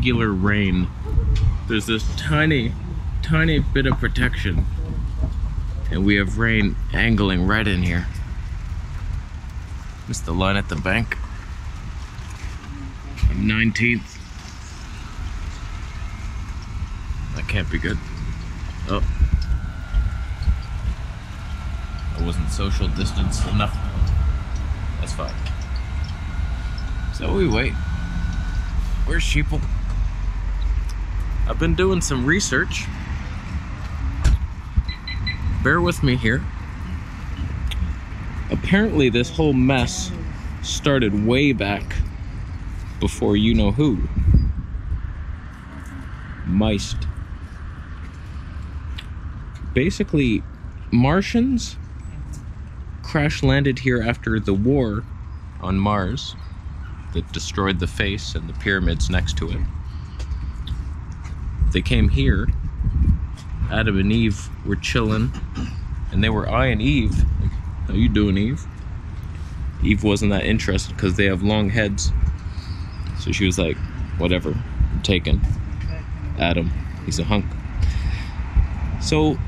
angular rain. There's this tiny, tiny bit of protection. And we have rain angling right in here. Missed the line at the bank. I'm 19th. That can't be good. Oh. I wasn't social distanced enough. That's fine. So we wait. Where's Sheeple? I've been doing some research. Bear with me here. Apparently, this whole mess started way back before you know who. Meist. Basically, Martians crash landed here after the war on Mars that destroyed the face and the pyramids next to it. They came here. Adam and Eve were chilling, and they were eyeing Eve. Like, how you doing, Eve? Eve wasn't that interested because they have long heads. So she was like, whatever, I'm taken. Adam, he's a hunk. So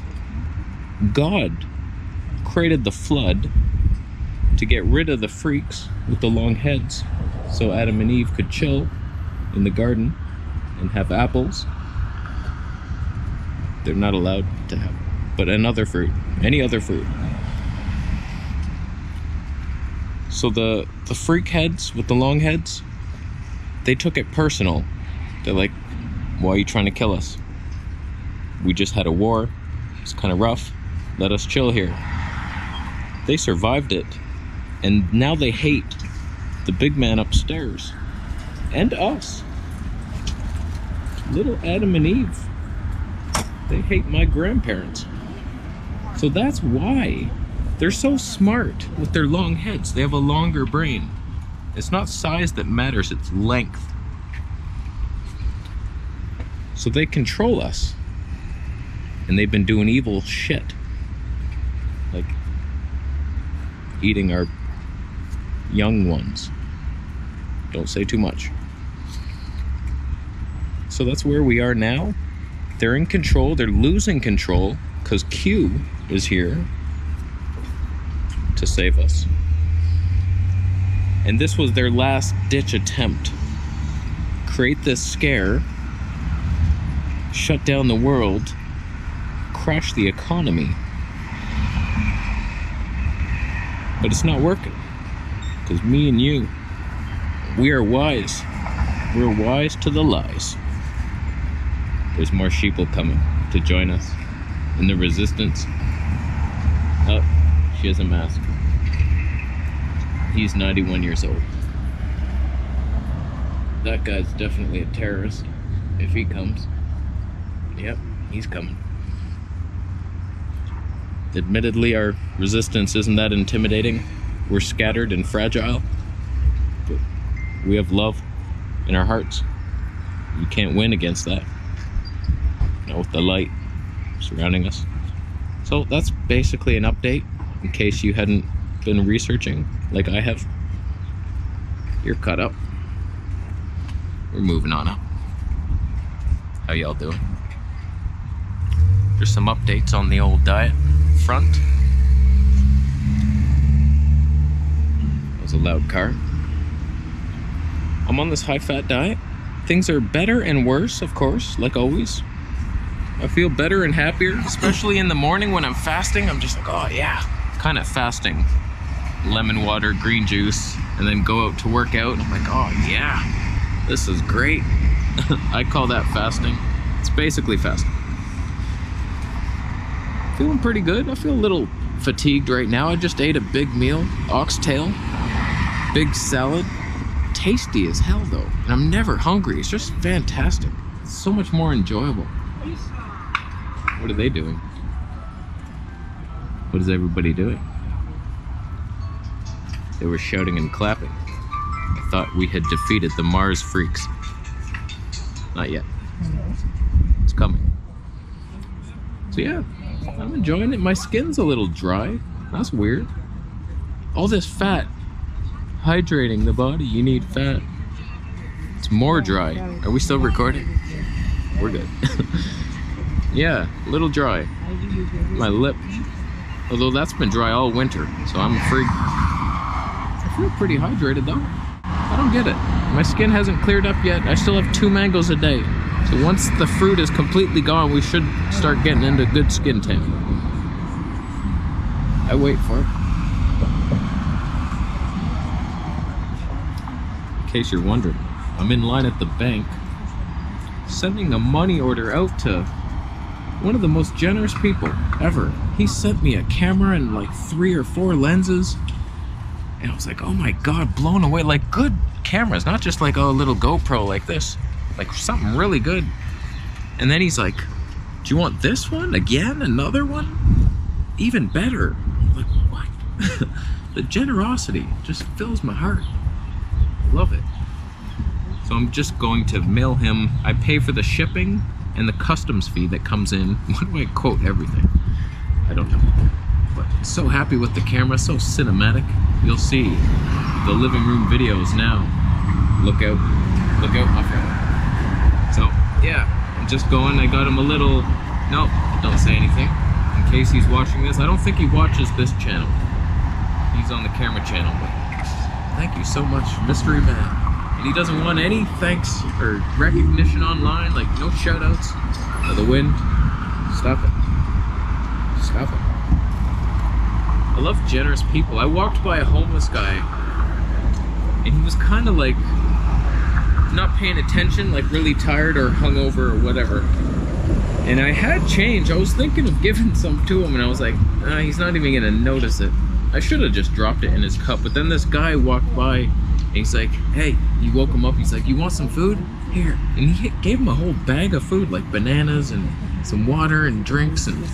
God created the flood to get rid of the freaks with the long heads so Adam and Eve could chill in the garden and have apples. They're not allowed to have, but another fruit, any other fruit. So the the freak heads with the long heads, they took it personal. They're like, "Why are you trying to kill us? We just had a war. It's kind of rough. Let us chill here." They survived it, and now they hate the big man upstairs and us. Little Adam and Eve. They hate my grandparents. So that's why they're so smart with their long heads. They have a longer brain. It's not size that matters, it's length. So they control us. And they've been doing evil shit. Like eating our young ones. Don't say too much. So that's where we are now. They're in control, they're losing control because Q is here to save us. And this was their last ditch attempt. Create this scare, shut down the world, crash the economy. But it's not working. Because me and you, we are wise. We're wise to the lies. There's more sheeple coming to join us in the resistance. Oh, she has a mask. He's 91 years old. That guy's definitely a terrorist if he comes. Yep, he's coming. Admittedly, our resistance isn't that intimidating. We're scattered and fragile, but we have love in our hearts. You can't win against that. With the light surrounding us. So that's basically an update in case you hadn't been researching like I have. You're cut up. We're moving on up. How y'all doing? There's some updates on the old diet front. That was a loud car. I'm on this high fat diet. Things are better and worse, of course, like always. I feel better and happier, especially in the morning when I'm fasting. I'm just like, oh yeah, kind of fasting. Lemon water, green juice, and then go out to work out. I'm like, oh yeah, this is great. I call that fasting. It's basically fasting. Feeling pretty good. I feel a little fatigued right now. I just ate a big meal, oxtail, big salad. Tasty as hell though. And I'm never hungry. It's just fantastic. It's so much more enjoyable. What are they doing? What is everybody doing? They were shouting and clapping. I thought we had defeated the Mars freaks. Not yet. It's coming. So yeah, I'm enjoying it. My skin's a little dry. That's weird. All this fat hydrating the body. You need fat. It's more dry. Are we still recording? We're good. yeah, a little dry. My lip. Although that's been dry all winter, so I'm free. I feel pretty hydrated though. I don't get it. My skin hasn't cleared up yet. I still have two mangoes a day. So once the fruit is completely gone, we should start getting into good skin tan. I wait for it. In case you're wondering, I'm in line at the bank sending a money order out to one of the most generous people ever. He sent me a camera and like three or four lenses. And I was like, oh my god, blown away. Like good cameras, not just like a little GoPro like this. Like something really good. And then he's like, do you want this one? Again? Another one? Even better. I'm like, what? the generosity just fills my heart. I love it. So I'm just going to mail him. I pay for the shipping and the customs fee that comes in. Do I quote everything? I don't know. But so happy with the camera, so cinematic. You'll see the living room videos now. Look out. Look out, my friend. So, yeah, I'm just going. I got him a little. Nope, don't say anything. In case he's watching this, I don't think he watches this channel. He's on the camera channel, but thank you so much, Mystery Man and he doesn't want any thanks or recognition online, like no shoutouts to the wind. Stop it. Stop it. I love generous people. I walked by a homeless guy and he was kind of like not paying attention, like really tired or hungover or whatever. And I had change. I was thinking of giving some to him and I was like, ah, he's not even gonna notice it. I should have just dropped it in his cup. But then this guy walked by and he's like, hey, he woke him up. He's like, you want some food? Here. And he gave him a whole bag of food, like bananas and some water and drinks. And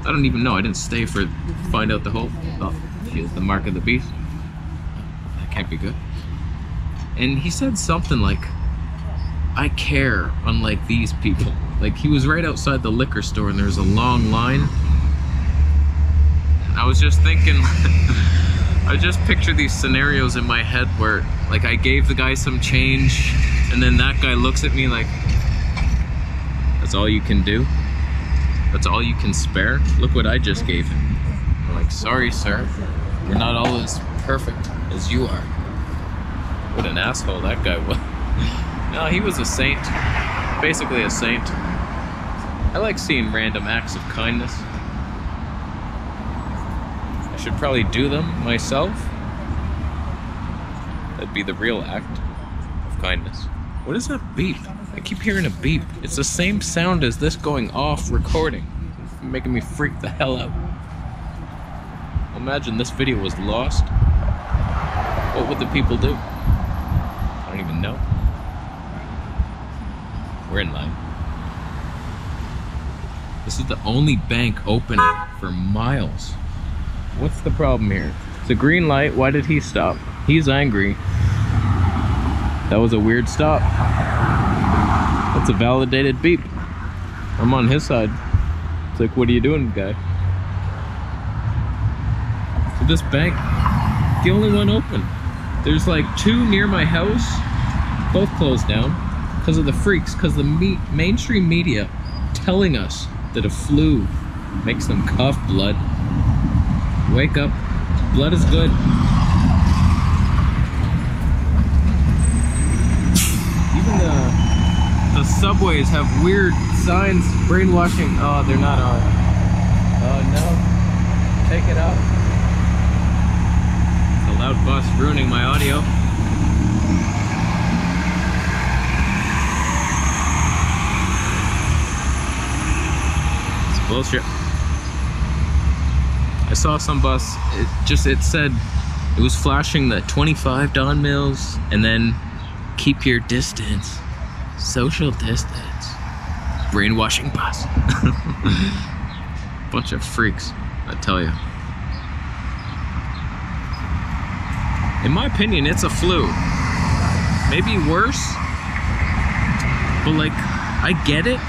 I don't even know. I didn't stay for find out the whole. Oh, here's the mark of the beast. That can't be good. And he said something like, I care, unlike these people. Like he was right outside the liquor store and there was a long line. I was just thinking. I just picture these scenarios in my head where like I gave the guy some change and then that guy looks at me like that's all you can do? That's all you can spare? Look what I just gave him. I'm like, sorry sir, we're not all as perfect as you are. What an asshole that guy was. no, he was a saint. Basically a saint. I like seeing random acts of kindness should probably do them myself. That'd be the real act of kindness. What is that beep? I keep hearing a beep. It's the same sound as this going off recording. It's making me freak the hell out. Imagine this video was lost. What would the people do? I don't even know. We're in line. This is the only bank open for miles. What's the problem here? It's a green light. Why did he stop? He's angry. That was a weird stop. That's a validated beep. I'm on his side. It's like, what are you doing, guy? So this bank, the only one open. There's like two near my house, both closed down because of the freaks, because the me mainstream media telling us that a flu makes them cough blood Wake up. Blood is good. Even the the subways have weird signs brainwashing. Oh, they're not on. Oh no. Take it out. The loud bus ruining my audio. It's bullshit. I saw some bus, it just, it said, it was flashing the 25 Don Mills and then keep your distance, social distance, brainwashing bus. Bunch of freaks, I tell you. In my opinion, it's a flu. Maybe worse, but like, I get it.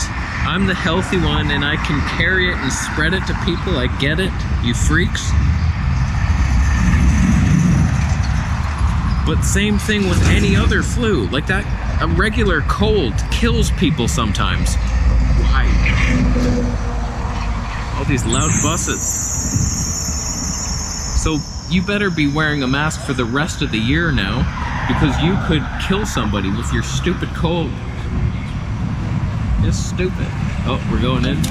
I'm the healthy one and I can carry it and spread it to people. I get it, you freaks. But same thing with any other flu. Like that, a regular cold kills people sometimes. Why? All these loud buses. So you better be wearing a mask for the rest of the year now because you could kill somebody with your stupid cold. It's stupid. Oh, we're going in.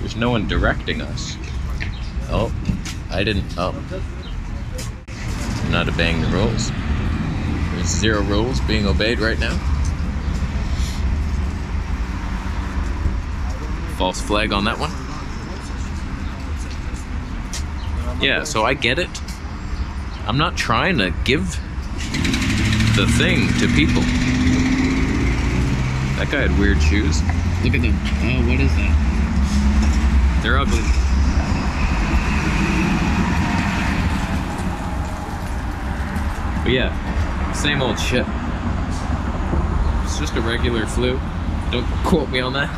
There's no one directing us. Oh, I didn't. Oh. Not obeying the rules. There's zero rules being obeyed right now. False flag on that one. Yeah, so I get it. I'm not trying to give the thing to people. That guy had weird shoes. Look at them. Oh, what is that? They're ugly. But yeah, same old shit. It's just a regular flu. Don't quote me on that.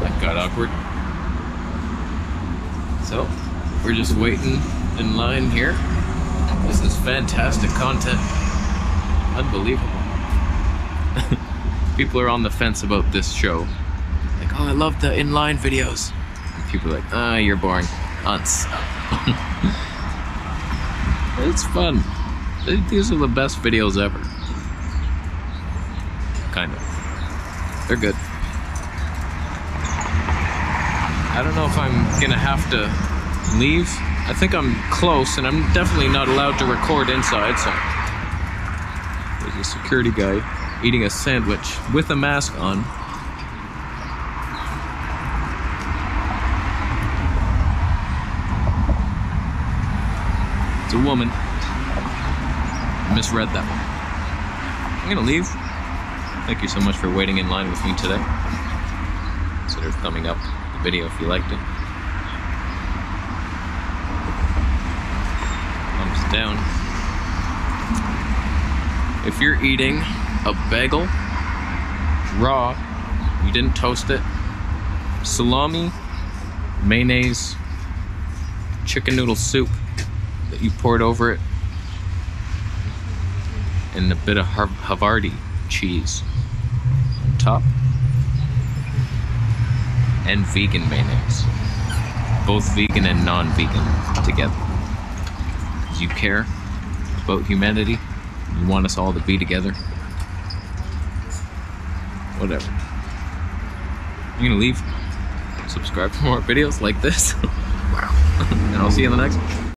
that got awkward. So, we're just waiting in line here. This is fantastic content. Unbelievable. people are on the fence about this show. Like, oh, I love the inline videos. And people are like, ah, you're boring. Unts. it's fun. These are the best videos ever. Kind of. They're good. I don't know if I'm gonna have to leave. I think I'm close, and I'm definitely not allowed to record inside, so. There's a security guy eating a sandwich with a mask on. It's a woman. I misread that one. I'm gonna leave. Thank you so much for waiting in line with me today. Consider thumbing up the video if you liked it. Down. If you're eating a bagel raw, you didn't toast it, salami, mayonnaise, chicken noodle soup that you poured over it, and a bit of Havarti cheese on top, and vegan mayonnaise. Both vegan and non vegan together. You care about humanity, you want us all to be together. Whatever. I'm gonna leave? Subscribe for more videos like this? wow. and I'll see you in the next one.